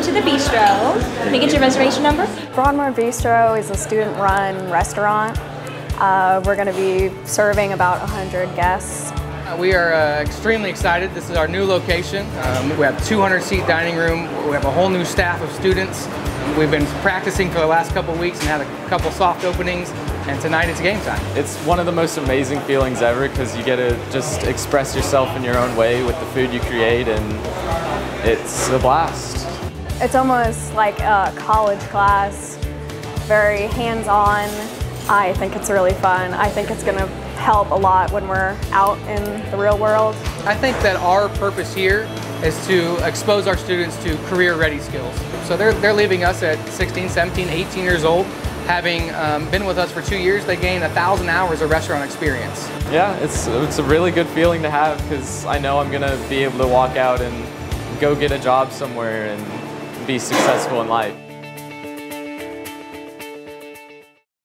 welcome to the bistro. Can I get your reservation number? Broadmoor Bistro is a student-run restaurant. Uh, we're going to be serving about 100 guests. Uh, we are uh, extremely excited. This is our new location. Um, we have 200 seat dining room. We have a whole new staff of students. We've been practicing for the last couple weeks and had a couple soft openings. And tonight it's game time. It's one of the most amazing feelings ever because you get to just express yourself in your own way with the food you create, and it's a blast. It's almost like a college class, very hands-on. I think it's really fun. I think it's going to help a lot when we're out in the real world. I think that our purpose here is to expose our students to career-ready skills. So they're, they're leaving us at 16, 17, 18 years old. Having um, been with us for two years, they gain a thousand hours of restaurant experience. Yeah, it's, it's a really good feeling to have because I know I'm going to be able to walk out and go get a job somewhere and be successful in life.